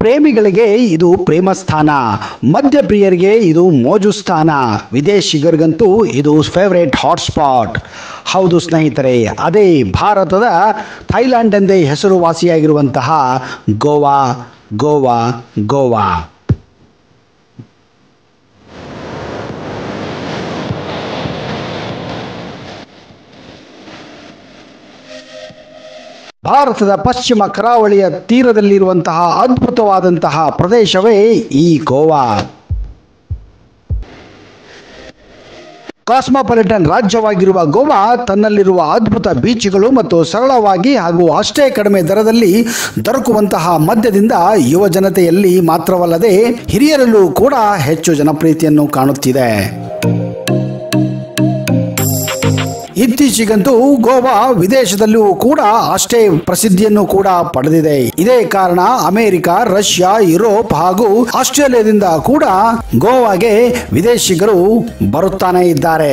ಪ್ರೇಮಿಗಳಿಗೆ ಇದು ಪ್ರೇಮ ಸ್ಥಾನ ಮದ್ಯಪ್ರಿಯರಿಗೆ ಇದು ಮೋಜು ಸ್ಥಾನ ವಿದೇಶಿಗರಿಗಂತೂ ಇದು ಫೇವ್ರೇಟ್ ಹಾಟ್ಸ್ಪಾಟ್ ಹೌದು ಸ್ನೇಹಿತರೆ, ಅದೇ ಭಾರತದ ಥೈಲ್ಯಾಂಡ್ ಎಂದೇ ಹೆಸರುವಾಸಿಯಾಗಿರುವಂತಹ ಗೋವಾ ಗೋವಾ ಗೋವಾ. ಭಾರತದ ಪಶ್ಚಿಮ ಕರಾವಳಿಯ ತೀರದಲ್ಲಿರುವಂತಹ ಅದ್ಭುತವಾದಂತಹ ಪ್ರದೇಶವೇ ಈ ಗೋವಾ. ಕಾಸ್ಮೋಪಾಲಿಟನ್ ರಾಜ್ಯವಾಗಿರುವ ಗೋವಾ ತನ್ನಲ್ಲಿರುವ ಅದ್ಭುತ ಬೀಚ್ಗಳು ಮತ್ತು ಸರಳವಾಗಿ ಹಾಗೂ ಅಷ್ಟೇ ಕಡಿಮೆ ದರದಲ್ಲಿ ದೊರಕುವಂತಹ ಮದ್ಯದಿಂದ ಯುವ ಜನತೆಯಲ್ಲಿ ಮಾತ್ರವಲ್ಲದೆ ಹಿರಿಯರಲ್ಲೂ ಕೂಡ ಹೆಚ್ಚು ಜನಪ್ರಿಯತೆಯನ್ನು ಕಾಣುತ್ತಿದೆ. ಇತ್ತೀಚೆಗಂತೂ ಗೋವಾ ವಿದೇಶದಲ್ಲೂ ಕೂಡ ಅಷ್ಟೇ ಪ್ರಸಿದ್ಧಿಯನ್ನು ಕೂಡ ಪಡೆದಿದೆ. ಇದೇ ಕಾರಣ ಅಮೆರಿಕ, ರಷ್ಯಾ, ಯುರೋಪ್ ಹಾಗೂ ಆಸ್ಟ್ರೇಲಿಯಾದಿಂದ ಕೂಡ ಗೋವಾಗೆ ವಿದೇಶಿಗರು ಬರುತ್ತಾನೆ ಇದ್ದಾರೆ.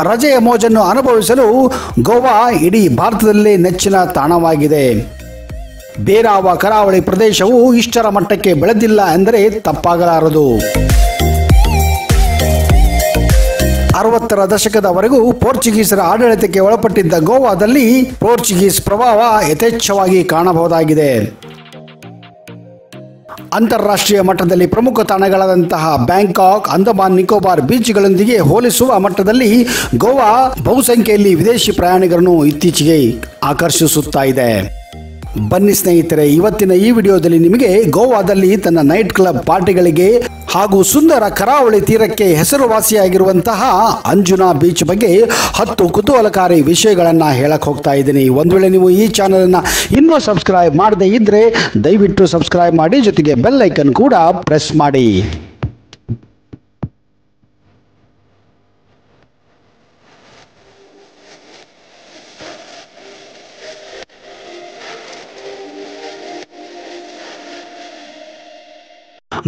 ರಜೆಯ ಮೋಜನ್ನು ಅನುಭವಿಸಲು ಗೋವಾ ಇಡೀ ಭಾರತದಲ್ಲೇ ನೆಚ್ಚಿನ ತಾಣವಾಗಿದೆ. ಬೇರಾವ ಕರಾವಳಿ ಪ್ರದೇಶವು ಇಷ್ಟರ ಮಟ್ಟಕ್ಕೆ ಬೆಳೆದಿಲ್ಲ ಎಂದರೆ ತಪ್ಪಾಗಲಾರದು. ಅರವತ್ತರ ದಶಕದವರೆಗೂ ಪೋರ್ಚುಗೀಸರ ಆಡಳಿತಕ್ಕೆ ಒಳಪಟ್ಟಿದ್ದ ಗೋವಾದಲ್ಲಿ ಪೋರ್ಚುಗೀಸ್ ಪ್ರಭಾವ ಯಥೇಚ್ಛವಾಗಿ ಕಾಣಬಹುದಾಗಿದೆ. ಅಂತಾರಾಷ್ಟ್ರೀಯ ಮಟ್ಟದಲ್ಲಿ ಪ್ರಮುಖ ತಾಣಗಳಾದಂತಹ ಬ್ಯಾಂಕಾಕ್, ಅಂಡಮಾನ್, ನಿಕೋಬಾರ್ ಬೀಚ್ಗಳೊಂದಿಗೆ ಹೋಲಿಸುವ ಮಟ್ಟದಲ್ಲಿ ಗೋವಾ ಬಹುಸಂಖ್ಯೆಯಲ್ಲಿ ವಿದೇಶಿ ಪ್ರಯಾಣಿಕರನ್ನು ಇತ್ತೀಚೆಗೆ ಆಕರ್ಷಿಸುತ್ತಾ ಇದೆ. ಬನ್ನಿ ಸ್ನೇಹಿತರೆ, ಇವತ್ತಿನ ಈ ವಿಡಿಯೋದಲ್ಲಿ ನಿಮಗೆ ಗೋವಾದಲ್ಲಿ ತನ್ನ ನೈಟ್ ಕ್ಲಬ್ ಪಾರ್ಟಿಗಳಿಗೆ ಹಾಗೂ ಸುಂದರ ಕರಾವಳಿ ತೀರಕ್ಕೆ ಹೆಸರುವಾಸಿಯಾಗಿರುವಂತಹ ಅಂಜುನಾ ಬೀಚ್ ಬಗ್ಗೆ ಹತ್ತು ಕುತೂಹಲಕಾರಿ ವಿಷಯಗಳನ್ನು ಹೇಳಕ್ಕೆ ಹೋಗ್ತಾ ಇದ್ದೀನಿ. ಒಂದು ವೇಳೆ ನೀವು ಈ ಚಾನಲನ್ನು ಇನ್ನೂ ಸಬ್ಸ್ಕ್ರೈಬ್ ಮಾಡದೇ ಇದ್ದರೆ ದಯವಿಟ್ಟು ಸಬ್ಸ್ಕ್ರೈಬ್ ಮಾಡಿ, ಜೊತೆಗೆ ಬೆಲ್ ಐಕನ್ ಕೂಡ ಪ್ರೆಸ್ ಮಾಡಿ.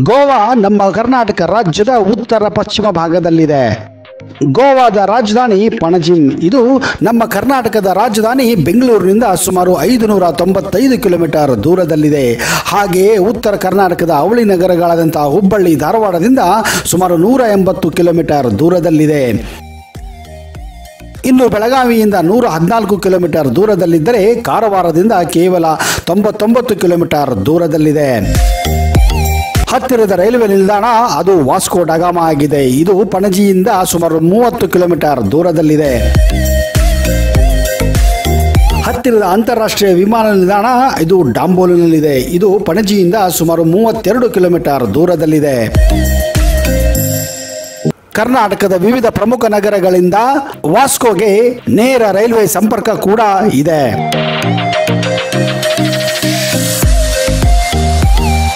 ಗೋವಾ ನಮ್ಮ ಕರ್ನಾಟಕ ರಾಜ್ಯದ ಉತ್ತರ ಪಶ್ಚಿಮ ಭಾಗದಲ್ಲಿದೆ. ಗೋವಾದ ರಾಜಧಾನಿ ಪಣಜಿಮ್. ಇದು ನಮ್ಮ ಕರ್ನಾಟಕದ ರಾಜಧಾನಿ ಬೆಂಗಳೂರಿನಿಂದ ಸುಮಾರು ಐದು ನೂರ ತೊಂಬತ್ತೈದು ಕಿಲೋಮೀಟರ್ ದೂರದಲ್ಲಿದೆ. ಹಾಗೆಯೇ ಉತ್ತರ ಕರ್ನಾಟಕದ ಅವಳಿ ನಗರಗಳಾದಂತಹ ಹುಬ್ಬಳ್ಳಿ, ಧಾರವಾಡದಿಂದ ಸುಮಾರು ನೂರ ಎಂಬತ್ತು ಕಿಲೋಮೀಟರ್ ದೂರದಲ್ಲಿದೆ. ಇನ್ನು ಬೆಳಗಾವಿಯಿಂದ ನೂರ ಹದಿನಾಲ್ಕು ಕಿಲೋಮೀಟರ್ ದೂರದಲ್ಲಿದ್ದರೆ ಕಾರವಾರದಿಂದ ಕೇವಲ ತೊಂಬತ್ತೊಂಬತ್ತು ಕಿಲೋಮೀಟರ್ ದೂರದಲ್ಲಿದೆ. ಹತ್ತಿರದ ರೈಲ್ವೆ ನಿಲ್ದಾಣ, ಅದು ವಾಸ್ಕೋ ಡಗಾಮ ಆಗಿದೆ. ಇದು ಪಣಜಿಯಿಂದ ಸುಮಾರು ಮೂವತ್ತು ಕಿಲೋಮೀಟರ್ ದೂರದಲ್ಲಿದೆ. ಹತ್ತಿರದ ಅಂತಾರಾಷ್ಟ್ರೀಯ ವಿಮಾನ ನಿಲ್ದಾಣ, ಇದು ಡಾಂಬೋಲಿನಲ್ಲಿದೆ. ಇದು ಪಣಜಿಯಿಂದ ಸುಮಾರು ಮೂವತ್ತೆರಡು ಕಿಲೋಮೀಟರ್ ದೂರದಲ್ಲಿದೆ. ಕರ್ನಾಟಕದ ವಿವಿಧ ಪ್ರಮುಖ ನಗರಗಳಿಂದ ವಾಸ್ಕೋಗೆ ನೇರ ರೈಲ್ವೆ ಸಂಪರ್ಕ ಕೂಡ ಇದೆ.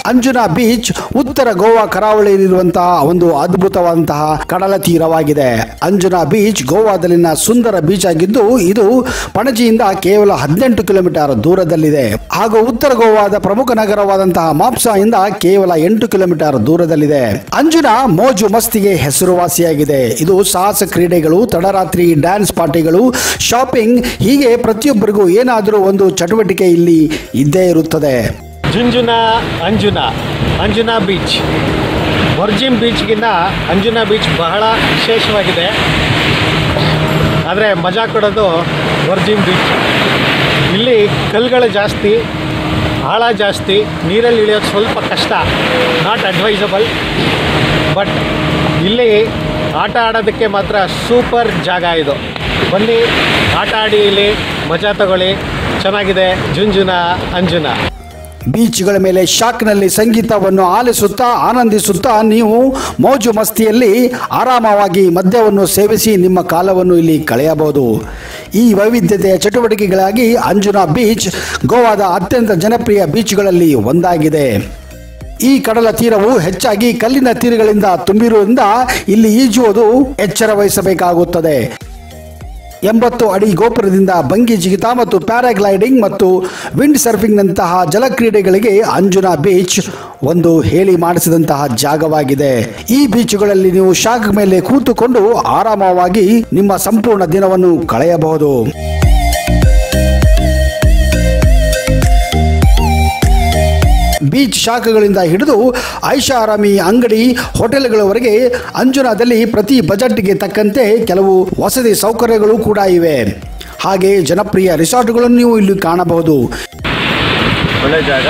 ಅಂಜುನಾ ಬೀಚ್ ಉತ್ತರ ಗೋವಾ ಕರಾವಳಿಯಲ್ಲಿರುವಂತಹ ಒಂದು ಅದ್ಭುತವಾದಂತಹ ಕಡಲ ತೀರವಾಗಿದೆ. ಅಂಜುನಾ ಬೀಚ್ ಗೋವಾದಲ್ಲಿನ ಸುಂದರ ಬೀಚ್ ಆಗಿದ್ದು, ಇದು ಪಣಜಿಯಿಂದ ಕೇವಲ ಹದಿನೆಂಟು ಕಿಲೋಮೀಟರ್ ದೂರದಲ್ಲಿದೆ. ಹಾಗೂ ಉತ್ತರ ಗೋವಾದ ಪ್ರಮುಖ ನಗರವಾದಂತಹ ಮಾಪ್ಸಾ ಇಂದ ಕೇವಲ ಎಂಟು ಕಿಲೋಮೀಟರ್ ದೂರದಲ್ಲಿದೆ. ಅಂಜುನಾ ಮೋಜು ಮಸ್ತಿಗೆ ಹೆಸರುವಾಸಿಯಾಗಿದೆ. ಇದು ಸಾಹಸ ಕ್ರೀಡೆಗಳು, ತಡರಾತ್ರಿ ಡ್ಯಾನ್ಸ್ ಪಾರ್ಟಿಗಳು, ಶಾಪಿಂಗ್, ಹೀಗೆ ಪ್ರತಿಯೊಬ್ಬರಿಗೂ ಏನಾದರೂ ಒಂದು ಚಟುವಟಿಕೆ ಇಲ್ಲಿ ಇದ್ದೇ ಇರುತ್ತದೆ. ಜುಂಜುನಾ, ಅಂಜುನಾ. ಅಂಜುನಾ ಬೀಚ್. ವರ್ಜಿಮ್ ಬೀಚ್ಗಿಂತ ಅಂಜುನಾ ಬೀಚ್ ಬಹಳ ವಿಶೇಷವಾಗಿದೆ. ಆದರೆ ಮಜಾ ಕೊಡೋದು ವರ್ಜಿಮ್ ಬೀಚ್. ಇಲ್ಲಿ ಕಲ್ಲುಗಳು ಜಾಸ್ತಿ, ಆಳ ಜಾಸ್ತಿ, ನೀರಲ್ಲಿ ಇಳಿಯೋದು ಸ್ವಲ್ಪ ಕಷ್ಟ. ನಾಟ್ ಅಡ್ವೈಸಬಲ್ ಬಟ್ ಇಲ್ಲಿ ಆಟ ಆಡೋದಕ್ಕೆ ಮಾತ್ರ ಸೂಪರ್ ಜಾಗ ಇದು. ಬನ್ನಿ, ಆಟ ಆಡಿ ಇಲ್ಲಿ, ಮಜಾ ತಗೊಳ್ಳಿ. ಚೆನ್ನಾಗಿದೆ, ಜುಂಜುನಾ, ಅಂಜುನಾ. ಬೀಚ್ಗಳ ಮೇಲೆ ಶಾಕ್ನಲ್ಲಿ ಸಂಗೀತವನ್ನು ಆಲಿಸುತ್ತಾ ಆನಂದಿಸುತ್ತಾ ನೀವು ಮೋಜು ಮಸ್ತಿಯಲ್ಲಿ ಆರಾಮವಾಗಿ ಮದ್ಯವನ್ನು ಸೇವಿಸಿ ನಿಮ್ಮ ಕಾಲವನ್ನು ಇಲ್ಲಿ ಕಳೆಯಬಹುದು. ಈ ವೈವಿಧ್ಯತೆಯ ಚಟುವಟಿಕೆಗಳಾಗಿ ಅಂಜುನಾ ಬೀಚ್ ಗೋವಾದ ಅತ್ಯಂತ ಜನಪ್ರಿಯ ಬೀಚ್ಗಳಲ್ಲಿ ಒಂದಾಗಿದೆ. ಈ ಕಡಲ ತೀರವು ಹೆಚ್ಚಾಗಿ ಕಲ್ಲಿನ ತೀರಗಳಿಂದ ತುಂಬಿರುವುದರಿಂದ ಇಲ್ಲಿ ಈಜುವುದು ಎಚ್ಚರ ವಹಿಸಬೇಕಾಗುತ್ತದೆ. ಎಂಬತ್ತು ಅಡಿ ಗೋಪುರದಿಂದ ಬಂಗಿ ಜಿಗಿತ ಮತ್ತು ಪ್ಯಾರಾಗ್ಲೈಡಿಂಗ್ ಮತ್ತು ವಿಂಡ್ ಸರ್ಫಿಂಗ್ನಂತಹ ಜಲಕ್ರೀಡೆಗಳಿಗೆ ಅಂಜುನಾ ಬೀಚ್ ಒಂದು ಹೇಳಿ ಮಾಡಿಸಿದಂತಹ ಜಾಗವಾಗಿದೆ. ಈ ಬೀಚುಗಳಲ್ಲಿ ನೀವು ಶಾಖ ಮೇಲೆ ಕೂತುಕೊಂಡು ಆರಾಮವಾಗಿ ನಿಮ್ಮ ಸಂಪೂರ್ಣ ದಿನವನ್ನು ಕಳೆಯಬಹುದು. ಬೀಚ್ ಶಾಖಗಳಿಂದ ಹಿಡಿದು ಐಷಾರಾಮಿ ಅಂಗಡಿ ಹೋಟೆಲ್ಗಳವರೆಗೆ ಅಂಜುನಾದಲ್ಲಿ ಪ್ರತಿ ಬಜೆಟ್ಗೆ ತಕ್ಕಂತೆ ಕೆಲವು ವಸತಿ ಸೌಕರ್ಯಗಳು ಕೂಡ ಇವೆ. ಹಾಗೆ ಜನಪ್ರಿಯ ರಿಸಾರ್ಟ್ಗಳನ್ನು ನೀವು ಇಲ್ಲಿ ಕಾಣಬಹುದು. ಒಳ್ಳೆ ಜಾಗ.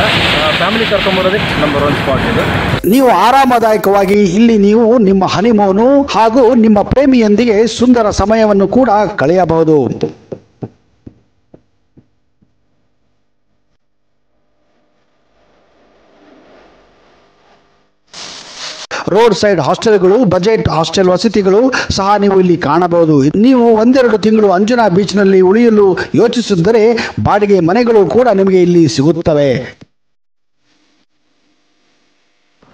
ಫ್ಯಾಮಿಲಿ ಕರ್ಕೊಂಬರೋದಕ್ಕೆ ನಂಬರ್ ಒನ್ ಸ್ಪಾಟ್ ಇದು. ನೀವು ಆರಾಮದಾಯಕವಾಗಿ ಇಲ್ಲಿ ನೀವು ನಿಮ್ಮ ಹನಿಮೋನು ಹಾಗೂ ನಿಮ್ಮ ಪ್ರೇಮಿಯೊಂದಿಗೆ ಸುಂದರ ಸಮಯವನ್ನು ಕೂಡ ಕಳೆಯಬಹುದು. ರೋಡ್ ಸೈಡ್ ಹಾಸ್ಟೆಲ್ಗಳು, ಬಜೆಟ್ ಹಾಸ್ಟೆಲ್ ವಸತಿಗಳು ಸಹ ನೀವು ಇಲ್ಲಿ ಕಾಣಬಹುದು. ನೀವು ಒಂದೆರಡು ತಿಂಗಳು ಅಂಜನಾ ಬೀಚ್ನಲ್ಲಿ ಉಳಿಯಲು ಯೋಚಿಸಿದ್ದರೆ ಬಾಡಿಗೆ ಮನೆಗಳು ಕೂಡ ನಿಮಗೆ ಇಲ್ಲಿ ಸಿಗುತ್ತವೆ.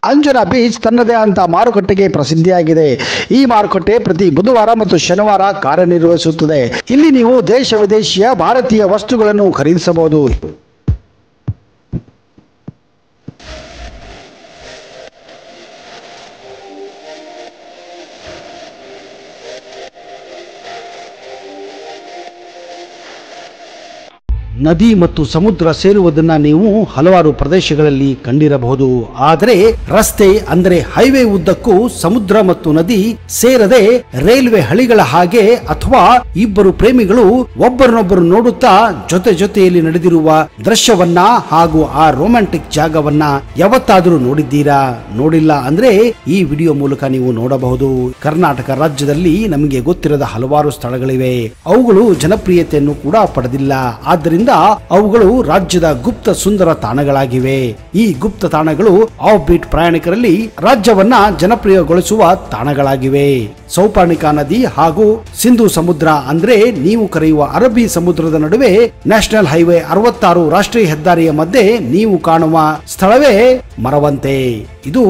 ಅಂಜನಾ ಬೀಚ್ ತನ್ನದೇ ಅಂತ ಮಾರುಕಟ್ಟೆಗೆ ಪ್ರಸಿದ್ಧಿಯಾಗಿದೆ. ಈ ಮಾರುಕಟ್ಟೆ ಪ್ರತಿ ಬುಧವಾರ ಮತ್ತು ಶನಿವಾರ ಕಾರ್ಯನಿರ್ವಹಿಸುತ್ತದೆ. ಇಲ್ಲಿ ನೀವು ದೇಶ ವಿದೇಶಿಯ ಭಾರತೀಯ ವಸ್ತುಗಳನ್ನು ಖರೀದಿಸಬಹುದು. ನದಿ ಮತ್ತು ಸಮುದ್ರ ಸೇರುವುದನ್ನ ನೀವು ಹಲವಾರು ಪ್ರದೇಶಗಳಲ್ಲಿ ಕಂಡಿರಬಹುದು. ಆದರೆ ರಸ್ತೆ ಅಂದರೆ ಹೈವೇ ಉದ್ದಕ್ಕೂ ಸಮುದ್ರ ಮತ್ತು ನದಿ ಸೇರದೆ ರೈಲ್ವೆ ಹಳಿಗಳ ಹಾಗೆ ಅಥವಾ ಇಬ್ಬರು ಪ್ರೇಮಿಗಳು ಒಬ್ಬರನ್ನೊಬ್ಬರು ನೋಡುತ್ತಾ ಜೊತೆ ಜೊತೆಯಲ್ಲಿ ನಡೆದಿರುವ ದೃಶ್ಯವನ್ನ ಹಾಗೂ ಆ ರೊಮ್ಯಾಂಟಿಕ್ ಜಾಗವನ್ನ ಯಾವತ್ತಾದರೂ ನೋಡಿದ್ದೀರಾ? ನೋಡಿಲ್ಲ ಅಂದ್ರೆ ಈ ವಿಡಿಯೋ ಮೂಲಕ ನೀವು ನೋಡಬಹುದು. ಕರ್ನಾಟಕ ರಾಜ್ಯದಲ್ಲಿ ನಮಗೆ ಗೊತ್ತಿರದ ಹಲವಾರು ಸ್ಥಳಗಳಿವೆ. ಅವುಗಳು ಜನಪ್ರಿಯತೆಯನ್ನು ಕೂಡ ಪಡೆದಿಲ್ಲ. ಆದ್ದರಿಂದ ಅವುಗಳು ರಾಜ್ಯದ ಗುಪ್ತ ಸುಂದರ ತಾಣಗಳಾಗಿವೆ. ಈ ಗುಪ್ತ ತಾಣಗಳು ಆಫ್ ಬೀಟ್ ಪ್ರಯಾಣಿಕರಲ್ಲಿ ರಾಜ್ಯವನ್ನ ಜನಪ್ರಿಯಗೊಳಿಸುವ ತಾಣಗಳಾಗಿವೆ. ಸೌಪರ್ಣಿಕಾ ನದಿ ಹಾಗೂ ಸಿಂಧು ಸಮುದ್ರ ಅಂದ್ರೆ ನೀವು ಕರೆಯುವ ಅರಬ್ಬಿ ಸಮುದ್ರದ ನಡುವೆ ನ್ಯಾಷನಲ್ ಹೈವೇ ಅರವತ್ತಾರು ರಾಷ್ಟ್ರೀಯ ಹೆದ್ದಾರಿಯ ಮಧ್ಯೆ ನೀವು ಕಾಣುವ ಸ್ಥಳವೇ ಮರವಂತೆ. ಇದು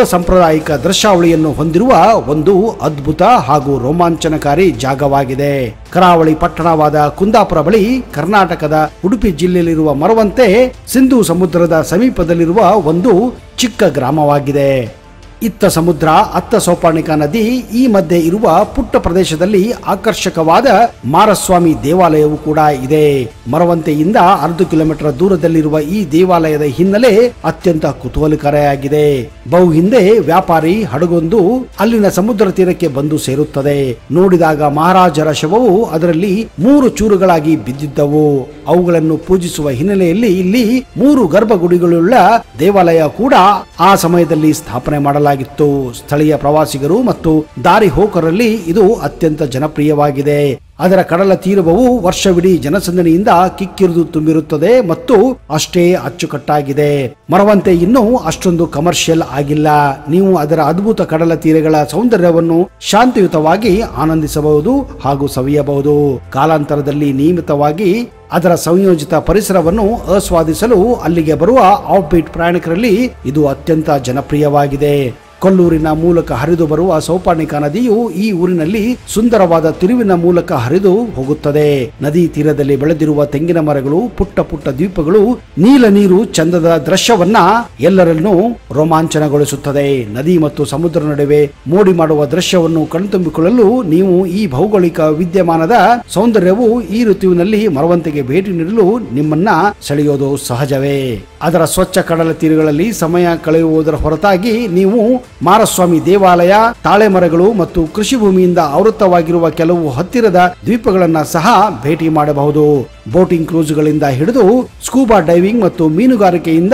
ಅಸಾಂಪ್ರದಾಯಿಕ ದೃಶ್ಯಾವಳಿಯನ್ನು ಹೊಂದಿರುವ ಒಂದು ಅದ್ಭುತ ಹಾಗೂ ರೋಮಾಂಚನಕಾರಿ ಜಾಗವಾಗಿದೆ. ಕರಾವಳಿ ಪಟ್ಟಣವಾದ ಕುಂದಾಪುರ ಬಳಿ ಕರ್ನಾಟಕದ ಉಡುಪಿ ಜಿಲ್ಲೆಯಲ್ಲಿರುವ ಮರವಂತೆ ಸಿಂಧು ಸಮುದ್ರದ ಸಮೀಪದಲ್ಲಿರುವ ಒಂದು ಚಿಕ್ಕ ಗ್ರಾಮವಾಗಿದೆ. ಇತ್ತ ಸಮುದ್ರ, ಅತ್ತ ಸೌಪರ್ಣಿಕಾ ನದಿ, ಈ ಮಧ್ಯೆ ಇರುವ ಪುಟ್ಟ ಪ್ರದೇಶದಲ್ಲಿ ಆಕರ್ಷಕವಾದ ಮಾರಸ್ವಾಮಿ ದೇವಾಲಯವು ಕೂಡ ಇದೆ. ಮರವಂತೆಯಿಂದ ಅರ್ಧ ಕಿಲೋಮೀಟರ್ ದೂರದಲ್ಲಿರುವ ಈ ದೇವಾಲಯದ ಹಿನ್ನೆಲೆ ಅತ್ಯಂತ ಕುತೂಹಲಕಾರಿಯಾಗಿದೆ. ಬಹು ಹಿಂದೆ ವ್ಯಾಪಾರಿ ಹಡಗೊಂದು ಅಲ್ಲಿನ ಸಮುದ್ರ ತೀರಕ್ಕೆ ಬಂದು ಸೇರುತ್ತದೆ. ನೋಡಿದಾಗ ಮಹಾರಾಜರ ಶವವು ಅದರಲ್ಲಿ ಮೂರು ಚೂರುಗಳಾಗಿ ಬಿದ್ದಿದ್ದವು. ಅವುಗಳನ್ನು ಪೂಜಿಸುವ ಹಿನ್ನೆಲೆಯಲ್ಲಿ ಇಲ್ಲಿ ಮೂರು ಗರ್ಭಗುಡಿಗಳುಳ್ಳ ದೇವಾಲಯ ಕೂಡ ಆ ಸಮಯದಲ್ಲಿ ಸ್ಥಾಪನೆ ಮಾಡಲಾಗಿತ್ತು ಸ್ಥಳೀಯ ಪ್ರವಾಸಿಗರು ಮತ್ತು ದಾರಿ ಹೋಕರಲ್ಲಿ ಇದು ಅತ್ಯಂತ ಜನಪ್ರಿಯವಾಗಿದೆ. ಅದರ ಕಡಲ ತೀರವು ವರ್ಷವಿಡೀ ಜನಸಂದಣಿಯಿಂದ ಕಿಕ್ಕಿರಿದು ತುಂಬಿರುತ್ತದೆ ಮತ್ತು ಅಷ್ಟೇ ಅಚ್ಚುಕಟ್ಟಾಗಿದೆ. ಮರವಂತೆ ಇನ್ನೂ ಅಷ್ಟೊಂದು ಕಮರ್ಷಿಯಲ್ ಆಗಿಲ್ಲ. ನೀವು ಅದರ ಅದ್ಭುತ ಕಡಲ ತೀರಗಳ ಸೌಂದರ್ಯವನ್ನು ಶಾಂತಿಯುತವಾಗಿ ಆನಂದಿಸಬಹುದು ಹಾಗೂ ಸವಿಯಬಹುದು. ಕಾಲಾಂತರದಲ್ಲಿ ನಿಯಮಿತವಾಗಿ ಅದರ ಸಂಯೋಜಿತ ಪರಿಸರವನ್ನು ಆಸ್ವಾದಿಸಲು ಅಲ್ಲಿಗೆ ಬರುವ ಆಫ್ ಬೀಟ್ ಪ್ರಯಾಣಿಕರಲ್ಲಿ ಇದು ಅತ್ಯಂತ ಜನಪ್ರಿಯವಾಗಿದೆ. ಕೊಲ್ಲೂರಿನ ಮೂಲಕ ಹರಿದು ಬರುವ ಸೌಪರ್ಣಿಕಾ ನದಿಯು ಈ ಊರಿನಲ್ಲಿ ಸುಂದರವಾದ ತಿರುವಿನ ಮೂಲಕ ಹರಿದು ಹೋಗುತ್ತದೆ. ನದಿ ತೀರದಲ್ಲಿ ಬೆಳೆದಿರುವ ತೆಂಗಿನ ಮರಗಳು, ಪುಟ್ಟ ಪುಟ್ಟ ದ್ವೀಪಗಳು, ನೀಲ ನೀರು, ಚಂದದ ದೃಶ್ಯವನ್ನ ಎಲ್ಲರನ್ನೂ ರೋಮಾಂಚನಗೊಳಿಸುತ್ತದೆ. ನದಿ ಮತ್ತು ಸಮುದ್ರ ನಡುವೆ ಮೋಡಿ ಮಾಡುವ ದೃಶ್ಯವನ್ನು ಕಣ್ತುಂಬಿಕೊಳ್ಳಲು ನೀವು ಈ ಭೌಗೋಳಿಕ ವಿದ್ಯಮಾನದ ಸೌಂದರ್ಯವು ಈ ಋತುವಿನಲ್ಲಿ ಮರವಂತೆಗೆ ಭೇಟಿ ನೀಡಲು ನಿಮ್ಮನ್ನ ಸೆಳೆಯೋದು ಸಹಜವೇ. ಅದರ ಸ್ವಚ್ಛ ಕಡಲ ತೀರಗಳಲ್ಲಿ ಸಮಯ ಕಳೆಯುವುದರ ಹೊರತಾಗಿ ನೀವು ಮಾರಸ್ವಾಮಿ ದೇವಾಲಯ ತಾಳೆ ಮರಗಳು ಮತ್ತು ಕೃಷಿ ಭೂಮಿಯಿಂದ ಆವೃತ್ತವಾಗಿರುವ ಕೆಲವು ಹತ್ತಿರದ ದ್ವೀಪಗಳನ್ನ ಸಹ ಭೇಟಿ ಮಾಡಬಹುದು. ಬೋಟಿಂಗ್ ಕ್ರೂಸ್ಗಳಿಂದ ಹಿಡಿದು ಸ್ಕೂಬಾ ಡೈವಿಂಗ್ ಮತ್ತು ಮೀನುಗಾರಿಕೆಯಿಂದ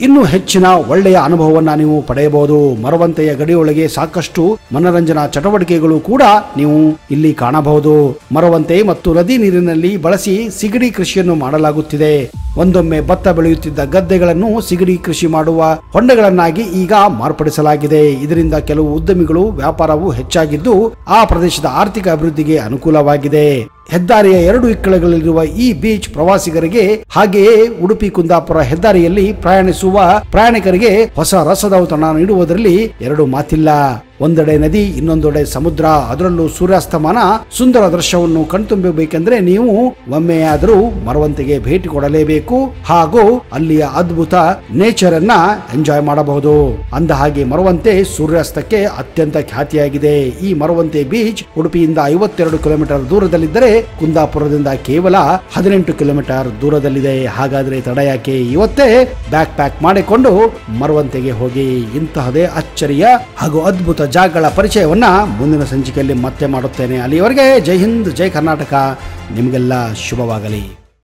ಇನ್ನೂ ಹೆಚ್ಚಿನ ಒಳ್ಳೆಯ ಅನುಭವವನ್ನು ನೀವು ಪಡೆಯಬಹುದು. ಮರವಂತೆಯ ಗಡಿಯೊಳಗೆ ಸಾಕಷ್ಟು ಮನರಂಜನಾ ಚಟುವಟಿಕೆಗಳು ಕೂಡ ನೀವು ಇಲ್ಲಿ ಕಾಣಬಹುದು. ಮರವಂತೆ ಮತ್ತು ನದಿ ನೀರಿನಲ್ಲಿ ಬಳಸಿ ಸಿಗಡಿ ಕೃಷಿಯನ್ನು ಮಾಡಲಾಗುತ್ತಿದೆ. ಒಂದೊಮ್ಮೆ ಭತ್ತ ಬೆಳೆಯುತ್ತಿದ್ದ ಗದ್ದೆಗಳನ್ನು ಸಿಗಡಿ ಕೃಷಿ ಮಾಡುವ ಹೊಂಡಗಳನ್ನಾಗಿ ಈಗ ಮಾರ್ಪಡಿಸಲಾಗಿದೆ. ಇದರಿಂದ ಕೆಲವು ಉದ್ಯಮಿಗಳು ವ್ಯಾಪಾರವು ಹೆಚ್ಚಾಗಿದ್ದು, ಆ ಪ್ರದೇಶದ ಆರ್ಥಿಕ ಅಭಿವೃದ್ಧಿಗೆ ಅನುಕೂಲವಾಗಿದೆ. ಹೆದ್ದಾರಿಯ ಎರಡು ಇಕ್ಕಳಗಳಲ್ಲಿರುವ ಈ ಬೀಚ್ ಪ್ರವಾಸಿಗರಿಗೆ, ಹಾಗೆಯೇ ಉಡುಪಿ ಕುಂದಾಪುರ ಹೆದ್ದಾರಿಯಲ್ಲಿ ಪ್ರಯಾಣಿಸುವ ಪ್ರಯಾಣಿಕರಿಗೆ ಹೊಸ ರಸದೌತಣ ನೀಡುವುದರಲ್ಲಿ ಎರಡು ಮಾತಿಲ್ಲ. ಒಂದೆಡೆ ನದಿ, ಇನ್ನೊಂದೆಡೆ ಸಮುದ್ರ, ಅದರಲ್ಲೂ ಸೂರ್ಯಾಸ್ತಮಾನ, ಸುಂದರ ದೃಶ್ಯವನ್ನು ಕಣ್ತುಂಬಬೇಕೆಂದ್ರೆ ನೀವು ಒಮ್ಮೆಯಾದರೂ ಮರವಂತೆಗೆ ಭೇಟಿ ಕೊಡಲೇಬೇಕು ಹಾಗೂ ಅಲ್ಲಿಯ ಅದ್ಭುತ ನೇಚರ್ ಅನ್ನ ಎಂಜಾಯ್ ಮಾಡಬಹುದು. ಅಂದ ಹಾಗೆ ಮರವಂತೆ ಸೂರ್ಯಾಸ್ತಕ್ಕೆ ಅತ್ಯಂತ ಖ್ಯಾತಿಯಾಗಿದೆ. ಈ ಮರವಂತೆ ಬೀಚ್ ಉಡುಪಿಯಿಂದ ಐವತ್ತೆರಡು ಕಿಲೋಮೀಟರ್ ದೂರದಲ್ಲಿದ್ದರೆ ಕುಂದಾಪುರದಿಂದ ಕೇವಲ ಹದಿನೆಂಟು ಕಿಲೋಮೀಟರ್ ದೂರದಲ್ಲಿದೆ. ಹಾಗಾದ್ರೆ ತಡ ಯಾಕೆ? ಇವತ್ತೇ ಬ್ಯಾಕ್ ಪ್ಯಾಕ್ ಮಾಡಿಕೊಂಡು ಮರವಂತೆಗೆ ಹೋಗಿ. ಇಂತಹದೇ ಅಚ್ಚರಿಯ ಹಾಗೂ ಅದ್ಭುತ ಜಾಗಗಳ ಪರಿಚಯವನ್ನು ಮುಂದಿನ ಸಂಚಿಕೆಯಲ್ಲಿ ಮತ್ತೆ ಮಾಡುತ್ತೇನೆ. ಅಲ್ಲಿಯವರೆಗೆ ಜೈ ಹಿಂದ್ ಜೈ ಕರ್ನಾಟಕ. ನಿಮಗೆಲ್ಲ ಶುಭವಾಗಲಿ.